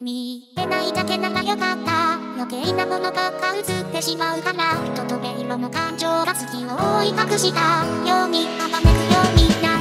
見えないだけならよかった。余計なものばっか映ってしまうから。人とめ色の感情が月を覆い隠した。ようにあまくようにな